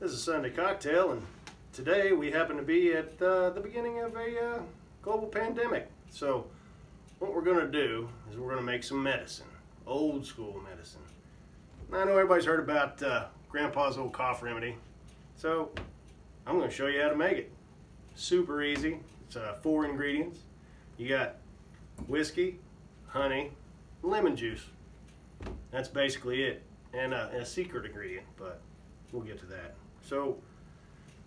This is Sunday Cocktail, and today we happen to be at uh, the beginning of a uh, global pandemic. So, what we're going to do is we're going to make some medicine, old school medicine. Now, I know everybody's heard about uh, Grandpa's old cough remedy, so I'm going to show you how to make it. Super easy. It's uh, four ingredients. You got whiskey, honey, lemon juice. That's basically it, and, uh, and a secret ingredient, but we'll get to that. So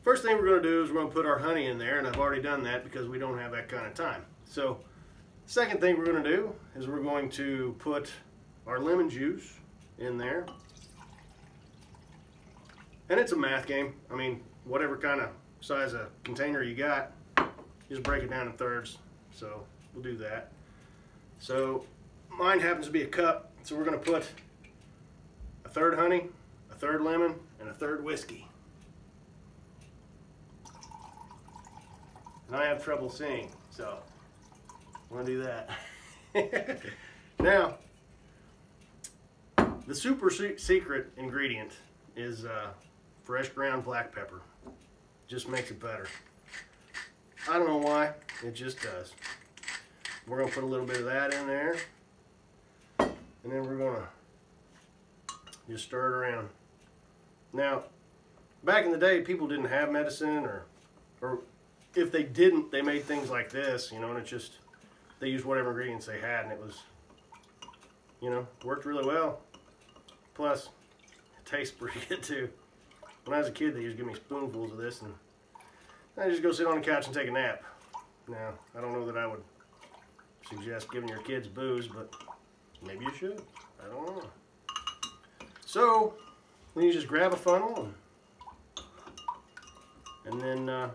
first thing we're going to do is we're going to put our honey in there, and I've already done that because we don't have that kind of time. So second thing we're going to do is we're going to put our lemon juice in there. And it's a math game. I mean, whatever kind of size of container you got, just break it down in thirds. So we'll do that. So mine happens to be a cup, so we're going to put a third honey, a third lemon, and a third whiskey. And I have trouble seeing, so I'm gonna do that. now, the super secret ingredient is uh, fresh ground black pepper. Just makes it better. I don't know why, it just does. We're gonna put a little bit of that in there. And then we're gonna just stir it around. Now, back in the day, people didn't have medicine or, or if they didn't, they made things like this, you know, and it just, they used whatever ingredients they had and it was, you know, worked really well. Plus, it tastes pretty good too. When I was a kid, they used to give me spoonfuls of this and I just go sit on the couch and take a nap. Now, I don't know that I would suggest giving your kids booze, but maybe you should. I don't know. So, then you just grab a funnel and, and then uh,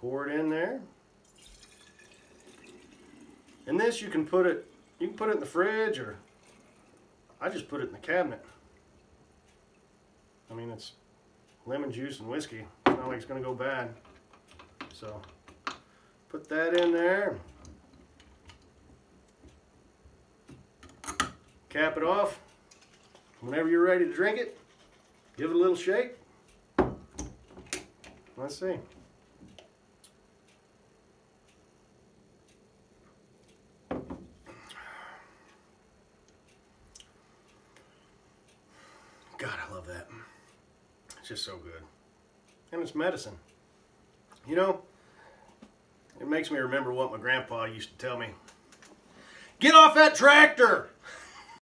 pour it in there. And this you can put it, you can put it in the fridge or I just put it in the cabinet. I mean, it's lemon juice and whiskey. It's not like it's going to go bad. So, put that in there. Cap it off. Whenever you're ready to drink it, give it a little shake. Let's see. That. It's just so good. And it's medicine. You know, it makes me remember what my grandpa used to tell me. Get off that tractor!